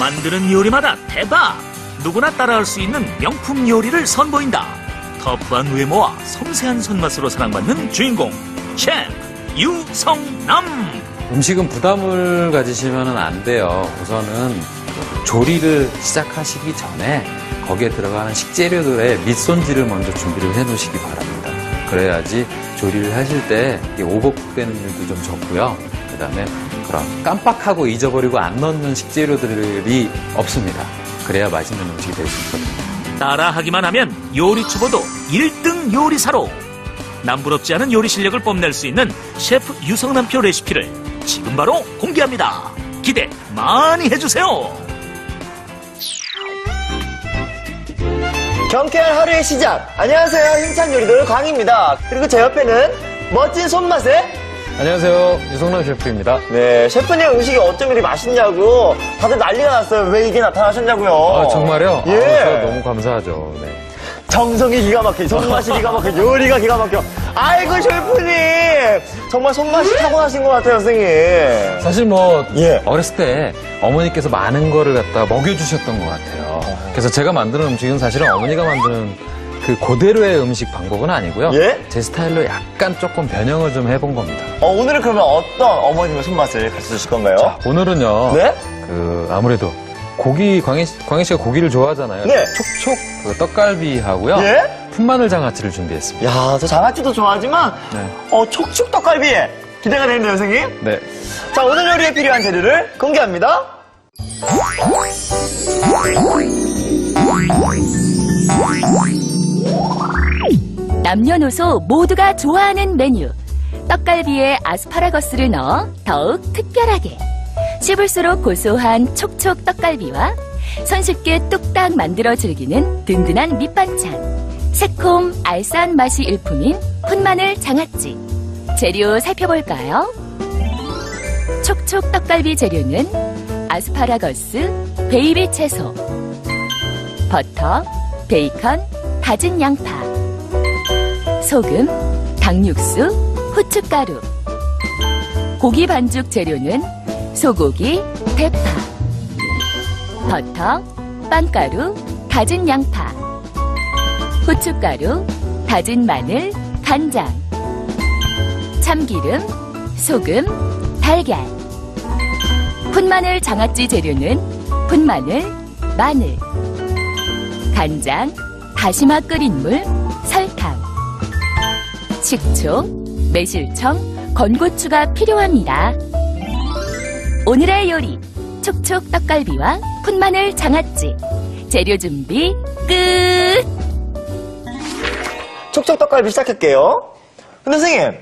만드는 요리마다 대박! 누구나 따라할 수 있는 명품 요리를 선보인다. 터프한 외모와 섬세한 손맛으로 사랑받는 주인공 셰프 유성남. 음식은 부담을 가지시면 안 돼요. 우선은 조리를 시작하시기 전에 거기에 들어가는 식재료들의 밑손질을 먼저 준비를 해 놓으시기 바랍니다. 그래야지 조리를 하실 때 오버쿡되는 일도 좀 적고요. 그 다음에 그런 깜빡하고 잊어버리고 안 넣는 식재료들이 없습니다. 그래야 맛있는 음식이 될 수 있거든요. 따라하기만 하면 요리 초보도 1등 요리사로. 남부럽지 않은 요리 실력을 뽐낼 수 있는 셰프 유성남표 레시피를 지금 바로 공개합니다. 기대 많이 해주세요. 경쾌한 하루의 시작. 안녕하세요. 힘찬 요리돌 광입니다. 그리고 제 옆에는 멋진 손맛의 안녕하세요. 유성남 셰프입니다. 네 셰프님 음식이 어쩜 이리 맛있냐고 다들 난리가 났어요. 왜 이게 나타나셨냐고요. 아, 정말요? 예. 아, 저 너무 감사하죠. 네. 정성이 기가 막혀. 손맛이 기가 막혀. 요리가 기가 막혀. 아이고 셰프님 정말 손맛이 타고나신 것 같아요, 선생님. 사실 뭐 예. 어렸을 때 어머니께서 많은 거를 갖다 먹여주셨던 것 같아요. 그래서 제가 만드는 음식은 사실은 어머니가 만드는 그 그대로의 음식 방법은 아니고요. 예? 제 스타일로 약간 조금 변형을 좀 해본 겁니다. 어, 오늘은 그러면 어떤 어머님의 손맛을 가르쳐 주실 건가요? 자, 오늘은요. 네? 그 아무래도 고기 광희, 씨- 광희 씨가 고기를 좋아하잖아요. 네. 촉촉 그 떡갈비하고요. 예? 푼마늘 장아찌를 준비했습니다. 야, 저 장아찌도 좋아하지만 네. 어, 촉촉 떡갈비 기대가 되는데요, 선생님. 네. 자, 오늘 요리에 필요한 재료를 공개합니다. 남녀노소 모두가 좋아하는 메뉴. 떡갈비에 아스파라거스를 넣어 더욱 특별하게. 씹을수록 고소한 촉촉 떡갈비와 손쉽게 뚝딱 만들어 즐기는 든든한 밑반찬. 새콤 알싸한 맛이 일품인 풋마늘 장아찌. 재료 살펴볼까요? 촉촉 떡갈비 재료는 아스파라거스, 베이비 채소, 버터, 베이컨, 다진 양파, 소금, 당육수, 후춧가루. 고기 반죽 재료는 소고기, 대파, 버터, 빵가루, 다진 양파, 후춧가루, 다진 마늘, 간장, 참기름, 소금, 달걀. 푼마늘 장아찌 재료는 푼마늘, 마늘, 간장, 다시마 끓인 물, 설탕, 식초, 매실청, 건고추가 필요합니다. 오늘의 요리, 촉촉 떡갈비와 푼마늘 장아찌. 재료 준비 끝! 촉촉 떡갈비 시작할게요. 근데 선생님,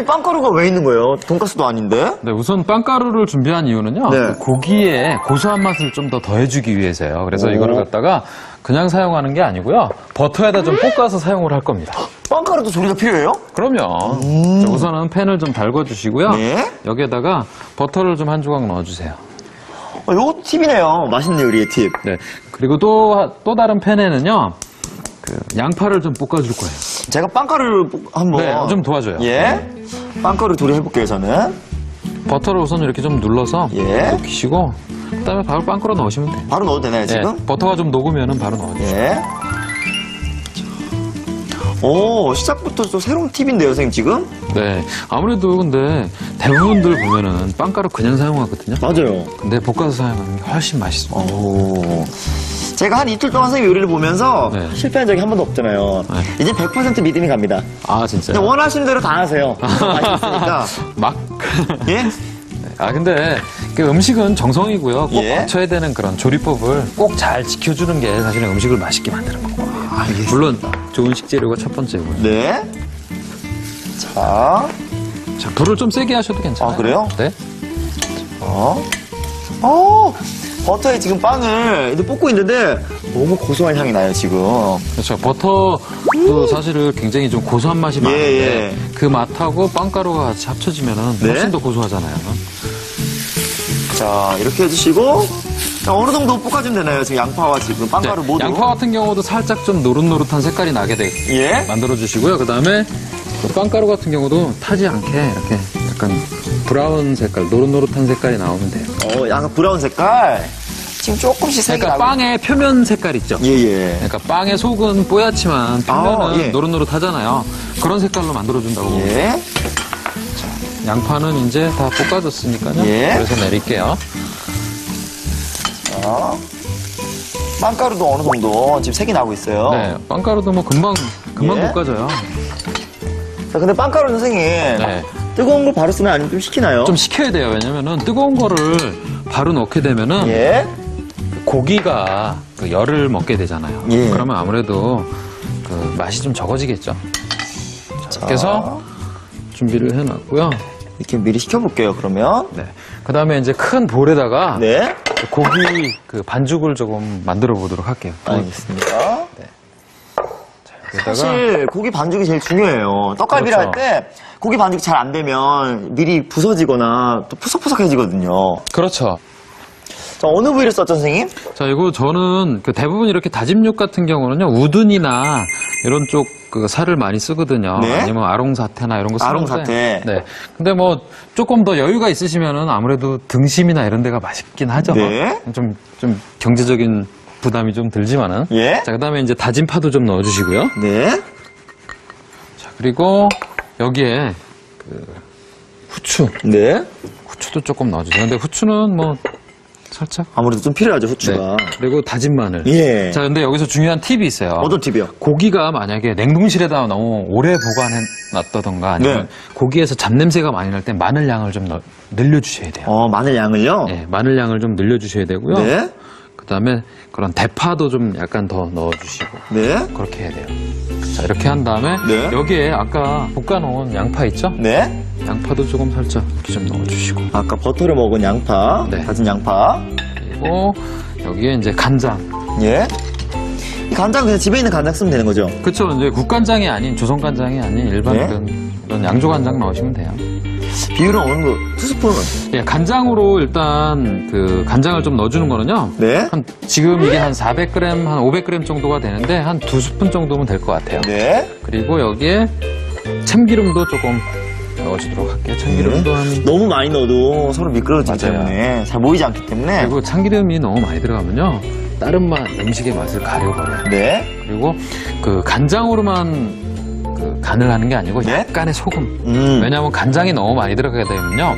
이 빵가루가 왜 있는 거예요? 돈가스도 아닌데? 네, 우선 빵가루를 준비한 이유는요. 네. 그 고기에 고소한 맛을 좀 더 더해주기 위해서요. 그래서 오. 이거를 갖다가 그냥 사용하는 게 아니고요. 버터에다 좀 볶아서 사용을 할 겁니다. 빵가루도 조리가 필요해요? 그럼요. 자, 우선은 팬을 좀 달궈주시고요. 네. 여기에다가 버터를 좀 한 조각 넣어주세요. 어, 요거 팁이네요. 맛있는 요리의 팁. 네. 그리고 또, 또 다른 팬에는요. 그 양파를 좀 볶아줄 거예요. 제가 빵가루를 볶- 한번. 네, 좀 도와줘요. 예. 빵가루 조리 해볼게요, 저는. 버터를 우선 이렇게 좀 눌러서 예. 녹이시고 그다음에 바로 빵가루 넣으시면 돼요. 바로 넣어도 되나요, 지금? 예, 버터가 좀 녹으면은 바로 넣어주세요. 예. 오, 시작부터 또 새로운 팁인데요, 선생님, 지금? 네. 아무래도 근데 대부분들 보면은 빵가루 그냥 사용하거든요. 맞아요. 근데 볶아서 사용하는 게 훨씬 맛있어요. 오. 제가 한 이틀 동안 선생님 요리를 보면서 네. 실패한 적이 한 번도 없잖아요. 네. 이제 100% 믿음이 갑니다. 아, 진짜요? 원하시는 대로 다 하세요. 맛있으니까. 막. 예? 아, 근데 그 음식은 정성이고요. 꼭 예. 갖춰야 되는 그런 조리법을 꼭 잘 지켜주는 게 사실은 음식을 맛있게 만드는 방법이에요. 물론 좋은 식재료가 첫 번째고요. 네. 자, 자, 불을 좀 세게 하셔도 괜찮아요. 아, 그래요? 네. 어. 어, 버터에 지금 빵을 이제 볶고 있는데 너무 고소한 향이 나요, 지금. 그렇죠. 버터도 사실은 굉장히 좀 고소한 맛이 많은데 예. 그 맛하고 빵가루가 같이 합쳐지면은 네. 훨씬 더 고소하잖아요. 자, 이렇게 해주시고. 자, 어느 정도 볶아주면 되나요? 지금 양파와 지금 빵가루 네, 모두. 양파 같은 경우도 살짝 좀 노릇노릇한 색깔이 나게 돼 예. 만들어 주시고요. 그 다음에 그 빵가루 같은 경우도 타지 않게 이렇게 약간 브라운 색깔, 노릇노릇한 색깔이 나오면 돼요. 어, 약간 브라운 색깔. 지금 조금씩 색이 그러니까 나고. 빵의 표면 색깔 있죠? 예, 예. 그러니까 빵의 속은 뽀얗지만 표면은 아, 예. 노릇노릇하잖아요. 그런 색깔로 만들어준다고. 예. 양파는 이제 다 볶아졌으니까요. 예. 그래서 내릴게요. 자. 빵가루도 어느 정도 지금 색이 나고 있어요. 네, 빵가루도 뭐 금방 금방 예. 볶아져요. 자, 근데 빵가루 선생님. 네. 뜨거운 걸 바로 쓰면 아니면 좀 식히나요? 좀 식혀야 돼요. 왜냐면은 뜨거운 거를 바로 넣게 되면은 예. 고기가 그 열을 먹게 되잖아요. 예. 그러면 아무래도 그 맛이 좀 적어지겠죠. 자, 그래서 준비를 해놨고요. 이렇게 미리 식혀볼게요, 그러면. 네. 그 다음에 이제 큰 볼에다가 네. 고기 그 반죽을 조금 만들어 보도록 할게요. 알겠습니다. 여기다가 사실 고기 반죽이 제일 중요해요. 떡갈비를 그렇죠. 할 때 고기 반죽이 잘 안 되면 미리 부서지거나 또 푸석푸석해지거든요. 그렇죠. 자, 어느 부위를 썼죠, 선생님? 자, 이거 저는 그 대부분 이렇게 다짐 육 같은 경우는요, 우둔이나 이런 쪽 그 살을 많이 쓰거든요. 네. 아니면 아롱사태나 이런 거 쓰는데. 아롱사태. 네. 근데 뭐 조금 더 여유가 있으시면은 아무래도 등심이나 이런 데가 맛있긴 하죠. 네. 좀, 좀 경제적인 부담이 좀 들지만은. 예. 자, 그 다음에 이제 다진 파도 좀 넣어주시고요. 네. 자, 그리고 여기에 그 후추. 네. 후추도 조금 넣어주세요. 근데 후추는 뭐 살짝. 아무래도 좀 필요하죠, 네. 후추가. 그리고 다진 마늘. 예. 자, 근데 여기서 중요한 팁이 있어요. 어떤 팁이요? 고기가 만약에 냉동실에다 너무 오래 보관해 놨다던가 아니면 네. 고기에서 잡냄새가 많이 날때 마늘 양을 좀 넣- 늘려주셔야 돼요. 어, 마늘 양을요? 예, 마늘 양을 좀 늘려주셔야 되고요. 네. 그 다음에 그런 대파도 좀 약간 더 넣어주시고 네. 그렇게 해야 돼요. 자, 이렇게 한 다음에 네. 여기에 아까 볶아놓은 양파 있죠? 네. 양파도 조금 살짝 이렇게 좀 넣어주시고 아까 버터를 먹은 양파. 네. 다진 양파. 그리고 여기에 이제 간장. 예. 이 간장 그냥 집에 있는 간장 쓰면 되는 거죠? 그쵸, 이제 국간장이 아닌 조선간장이 아닌 일반 네. 그런, 그런 양조간장 넣으시면 돼요. 비율은 어느 정도? 투스푼은? 예, 간장으로 일단 그 간장을 좀 넣어주는 거는요. 네. 한 지금 이게 한 400g, 한 500g 정도가 되는데 한 두 스푼 정도면 될 것 같아요. 네. 그리고 여기에 참기름도 조금 넣어주도록 할게요. 참기름도 한 너무 많이 넣어도 서로 미끄러지기 맞아요. 때문에 잘 모이지 않기 때문에. 그리고 참기름이 너무 많이 들어가면요 다른 맛 음식의 맛을 가려버려요. 네. 그리고 그 간장으로만 그 간을 하는 게 아니고 네? 약간의 소금. 음. 왜냐하면 간장이 너무 많이 들어가게 되면요.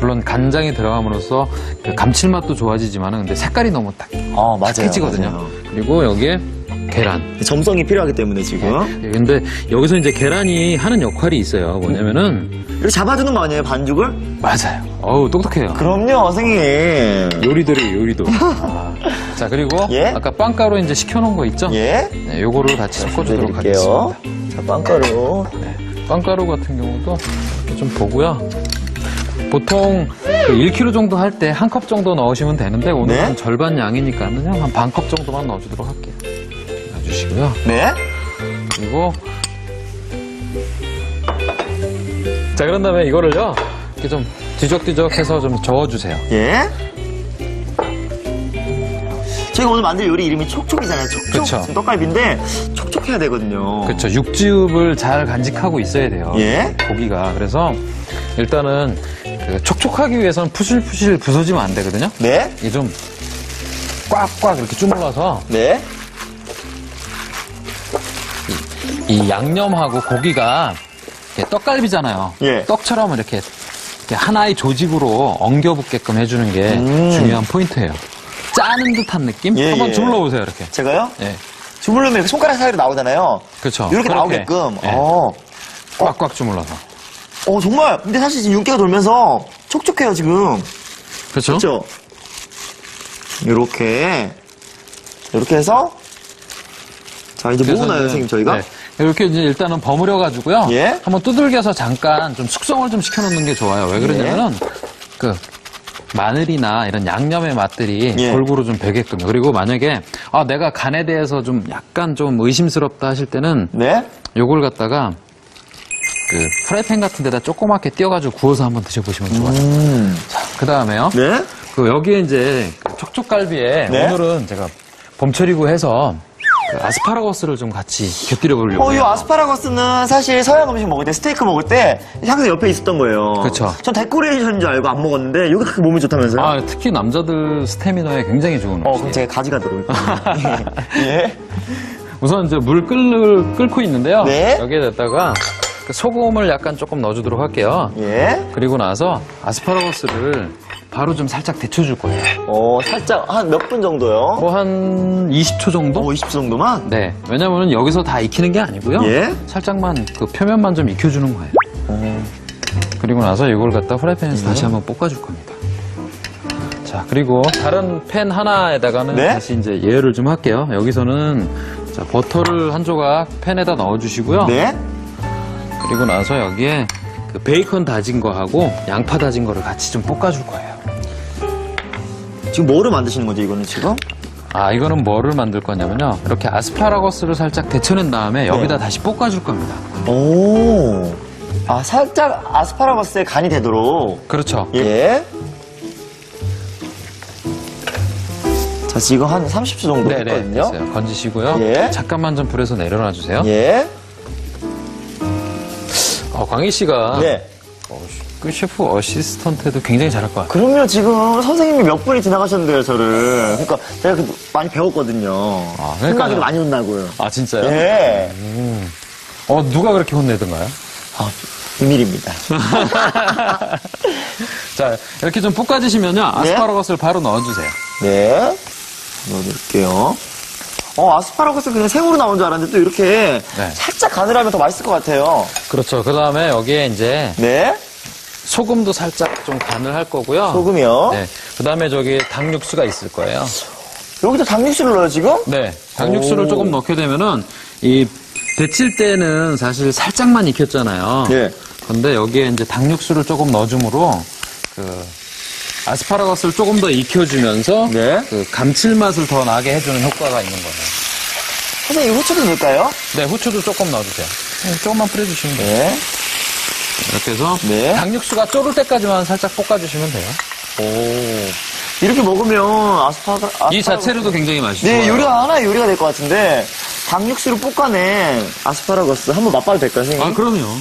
물론 간장이 들어감으로써 그 감칠맛도 좋아지지만은 근데 색깔이 너무 딱 어, 맞아요. 탁해지거든요. 맞아요. 그리고 여기에 계란. 점성이 필요하기 때문에 지금. 예, 근데 여기서 이제 계란이 하는 역할이 있어요. 뭐냐면은 이렇게 잡아주는 거 아니에요, 반죽을? 맞아요. 어우 똑똑해요. 그럼요, 선생님. 요리들이 요리도. 아. 자 그리고 예? 아까 빵가루 이제 식혀놓은 거 있죠? 예. 네, 요거를 같이 섞어주도록 드릴게요. 하겠습니다. 자, 빵가루. 빵가루 같은 경우도 이렇게 좀 보고요. 보통 1kg 정도 할 때 한 컵 정도 넣으시면 되는데 오늘 네. 한 절반 양이니까는요 한반 컵 정도만 넣어주도록 할게요. 넣어주시고요. 네. 그리고 자 그런 다음에 이거를요 이렇게 좀 뒤적뒤적해서 좀 저어주세요. 예. 저희가 오늘 만들 요리 이름이 촉촉이잖아요. 촉촉. 그쵸. 떡갈비인데 촉촉해야 되거든요. 그렇죠. 육즙을 잘 간직하고 있어야 돼요. 예. 고기가 그래서 일단은 그 촉촉하기 위해서는 푸실푸실 부서지면 안 되거든요. 네. 이게 좀 꽉꽉 이렇게 주물러서 네. 이 양념하고 고기가 이렇게 떡갈비잖아요. 예. 떡처럼 이렇게, 이렇게 하나의 조직으로 엉겨붙게끔 해주는 게 음. 중요한 포인트예요. 짜는 듯한 느낌? 예, 한번 예. 주물러 보세요, 이렇게. 제가요? 예. 주물르면 이렇게 손가락 사이로 나오잖아요. 그렇죠. 이렇게 그렇게. 나오게끔. 예. 어. 꽉꽉 주물러서. 어, 정말. 근데 사실 지금 윤기가 돌면서 촉촉해요, 지금. 그렇죠? 그렇죠? 요렇게. 요렇게 해서. 자, 이제 뭐 그래서 나요, 이제, 선생님, 저희가? 네. 이렇게 이제 일단은 버무려 가지고요. 예. 한번 두들겨서 잠깐 좀 숙성을 좀 시켜 놓는 게 좋아요. 왜 그러냐면은 그 마늘이나 이런 양념의 맛들이 예. 골고루 좀 배게끔요. 그리고 만약에 아 내가 간에 대해서 좀 약간 좀 의심스럽다 하실 때는 네. 요걸 갖다가 그 프라이팬 같은 데다 조그맣게 띄워가지고 구워서 한번 드셔보시면 좋아요. 음. 그 다음에요. 네. 그 여기에 이제 그 촉촉갈비에 네. 오늘은 제가 봄철이고 해서 그 아스파라거스를 좀 같이 곁들여 보려고 어, 이. 아스파라거스는 사실 서양 음식 먹을 때, 스테이크 먹을 때 항상 옆에 있었던 거예요. 그쵸. 전 데코레이션인 줄 알고 안 먹었는데, 이거 그렇게 몸에 좋다면서요? 아, 특히 남자들 스태미너에 굉장히 좋은 어, 음식이에요. 그럼 제가 가지가 들어올게요. 예. 우선 이제 물 끓, 끓고 있는데요. 네. 여기에다가 그 소금을 약간 조금 넣어주도록 할게요. 예. 그리고 나서 아스파라거스를 바로 좀 살짝 데쳐줄 거예요. 어, 살짝, 한 몇 분 정도요? 뭐한 20초 정도? 어, 20초 정도만? 네. 왜냐면 여기서 다 익히는 게 아니고요. 예. 살짝만 그 표면만 좀 익혀주는 거예요. 그리고 나서 이걸 갖다 후라이팬에서 다시 한번 볶아줄 겁니다. 자, 그리고 다른 팬 하나에다가는 네? 다시 이제 예열을 좀 할게요. 여기서는 자, 버터를 한 조각 팬에다 넣어주시고요. 네. 그리고 나서 여기에 그 베이컨 다진 거하고 양파 다진 거를 같이 좀 볶아줄 거예요. 지금 뭐를 만드시는 거죠, 이거는 지금? 아, 이거는 뭐를 만들 거냐면요. 이렇게 아스파라거스를 살짝 데쳐낸 다음에 여기다 다시 볶아줄 겁니다. 오. 아, 살짝 아스파라거스에 간이 되도록. 그렇죠. 예. 자, 지금 한 30초 정도 네네. 했거든요. 됐어요. 건지시고요. 예. 잠깐만 좀 불에서 내려놔 주세요. 예. 어, 광희 씨가 네. 그 셰프 어시스턴트도 굉장히 잘할 것 같아요. 그럼요, 지금 선생님이 몇 분이 지나가셨는데요, 저를. 그러니까 제가 그 많이 배웠거든요. 아, 그러니까요. 생각이 많이 혼나고요. 아, 진짜요? 예. 어, 누가 그렇게 혼내던가요? 아, 비밀입니다. 자, 이렇게 좀 볶아주시면요. 아스파라거스를 바로 넣어주세요. 네. 넣어드릴게요. 어, 아스파라거스 그냥 생으로 나온 줄 알았는데 또 이렇게 네. 살짝 간을 하면 더 맛있을 것 같아요. 그렇죠. 그 다음에 여기에 이제 네. 소금도 살짝 좀 간을 할 거고요. 소금이요. 네. 그 다음에 저기 닭육수가 있을 거예요. 여기다 닭육수를 넣어요, 지금? 네. 닭육수를 오. 조금 넣게 되면은 이 데칠 때는 사실 살짝만 익혔잖아요. 예. 근데 여기에 이제 닭육수를 조금 넣어줌으로 그 아스파라거스를 조금 더 익혀주면서 네. 그 감칠맛을 더 나게 해주는 효과가 있는 거예요. 선생님, 후추도 넣을까요? 네, 후추도 조금 넣어주세요. 네, 조금만 뿌려주시면 돼요. 네. 이렇게 해서 네. 닭육수가 졸을 때까지만 살짝 볶아주시면 돼요. 오. 이렇게 먹으면 아스파라, 아스파라 이 자체로도 굉장히 맛있어요. 네, 요리가 하나의 요리가 될 것 같은데 닭육수를 볶아낸 아스파라거스 한번 맛봐도 될까요, 선생님? 아, 그럼요.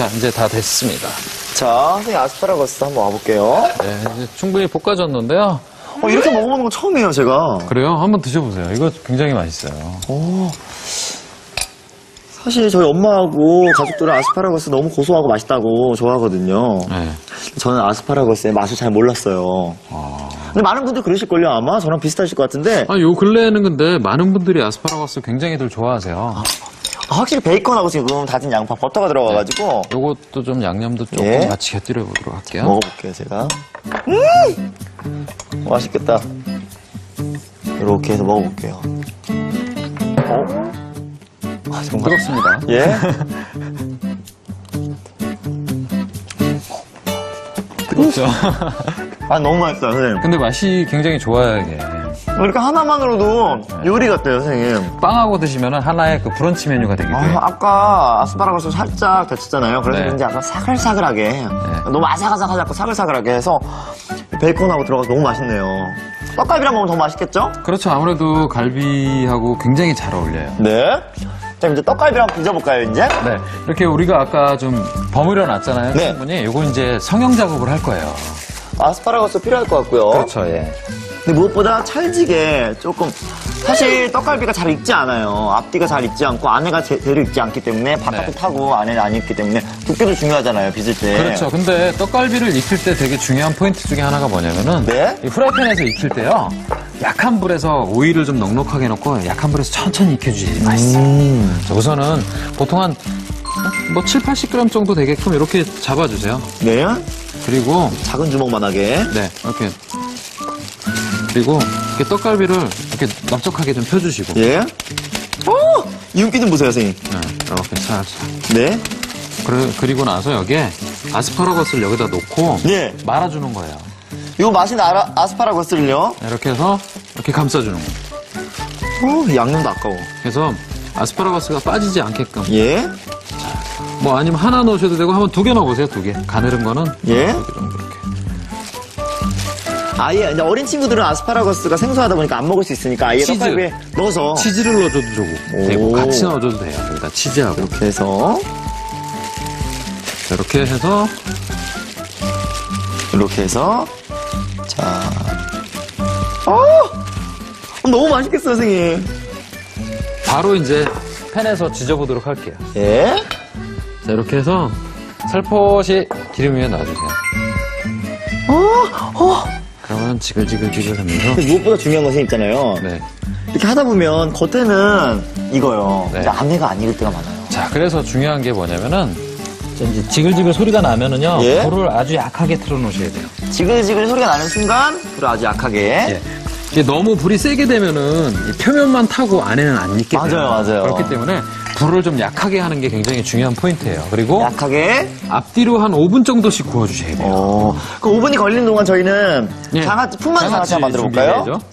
자, 이제 다 됐습니다. 자, 선생님 아스파라거스 한번 와볼게요. 네, 이제 충분히 볶아졌는데요. 어, 이렇게 먹어보는 건 처음이에요, 제가. 그래요? 한번 드셔보세요. 이거 굉장히 맛있어요. 오. 사실 저희 엄마하고 가족들은 아스파라거스 너무 고소하고 맛있다고 좋아하거든요. 네. 저는 아스파라거스의 맛을 잘 몰랐어요. 근데 많은 분들 그러실걸요, 아마? 저랑 비슷하실 것 같은데. 아, 요 근래에는 근데 많은 분들이 아스파라거스 굉장히들 좋아하세요. 아, 확실히 베이컨하고 지금 다진 양파, 버터가 들어가가지고. 요것도 좀 양념도 조금 예. 같이 곁들여 보도록 할게요. 먹어볼게요, 제가. 음! 맛있겠다. 이렇게 해서 먹어볼게요. 어? 아, 정말. 뜨겁습니다. 예? 뜨겁죠? 아, 너무 맛있어요, 선생님. 근데 맛이 굉장히 좋아요, 이게. 이렇게 하나만으로도 요리 같아요, 선생님. 빵하고 드시면 하나의 그 브런치 메뉴가 되기도 아, 해요. 아 까 아스파라거스 살짝 데쳤잖아요. 그래서 네. 그런지 약간 사글사글하게. 너무 아삭아삭하지 않고 사글사글하게 해서 베이컨하고 들어가서 너무 맛있네요. 떡갈비랑 먹으면 더 맛있겠죠? 그렇죠. 아무래도 갈비하고 굉장히 잘 어울려요. 네. 자, 이제 떡갈비랑 빚어볼까요, 이제? 네. 이렇게 우리가 아까 좀 버무려 놨잖아요. 네. 충분히. 요거 이제 성형 작업을 할 거예요. 아스파라거스 필요할 것 같고요. 그렇죠, 예. 근데 무엇보다 찰지게 조금 사실 떡갈비가 잘 익지 않아요. 앞뒤가 잘 익지 않고 안에가 제대로 익지 않기 때문에 바깥을 네. 타고 안에는 안 익기 때문에 두께도 중요하잖아요. 빚을 때. 그렇죠. 근데 떡갈비를 익힐 때 되게 중요한 포인트 중에 하나가 뭐냐면은 네? 이 프라이팬에서 익힐 때요. 약한 불에서 오일을 좀 넉넉하게 넣고 약한 불에서 천천히 익혀주셔야 맛있어요. 음. 자, 우선은 보통 한 뭐 7, 80g 정도 되게끔 이렇게 잡아주세요. 네. 그리고 작은 주먹만하게. 네 이렇게 그리고 이렇게 떡갈비를 이렇게 넓적하게 좀 펴주시고 예. 오! 윤기 좀 보세요, 선생님. 네, 이렇게 살살 네. 그래- 그리고 나서 여기에 아스파라거스를 여기다 놓고 예. 말아주는 거예요. 요 맛있는 아라, 아스파라거스를요. 이렇게 해서 이렇게 감싸주는 거예요. 어, 양념도 아까워. 그래서 아스파라거스가 빠지지 않게끔 예. 뭐 아니면 하나 넣으셔도 되고 한번 두 개 넣어보세요 두 개 가늘은 거는 예. 아예 이제 어린 친구들은 아스파라거스가 생소하다 보니까 안 먹을 수 있으니까 아예 치즈. 떡갈비에 넣어서 치즈를 넣어줘도 되고. 같이 넣어줘도 돼요. 여기다 치즈하고. 이렇게 해서 자, 이렇게 해서 이렇게 해서 자 어! 너무 맛있겠어요 선생님 바로 이제 팬에서 지져보도록 할게요. 예 자, 이렇게 해서 살포시 기름 위에 놔주세요. 어, 그 러면 지글지글지글 하면서. 근데 무엇보다 중요한 것은 있잖아요 네. 이렇게 하다 보면 겉에는 익어요 네. 근데 안에가 안 익을 때가 많아요 자, 그래서 중요한 게 뭐냐면은, 자, 이제 지글지글 소리가 나면은요, 예. 불을 아주 약하게 틀어놓으셔야 돼요. 지글지글 소리가 나는 순간 불을 아주 약하게 예. 이게 너무 불이 세게 되면은 이 표면만 타고 안에는 안 익게 돼요. 맞아요, 맞아요. 그렇기 때문에 불을 좀 약하게 하는 게 굉장히 중요한 포인트예요. 그리고 약하게 앞뒤로 한 5분 정도씩 구워주셔야 돼요. 어, 그 5분이 걸리는 동안 저희는 예. 장아찌, 풍만 장아찌 한번 만들어 볼까요? 준비해야죠.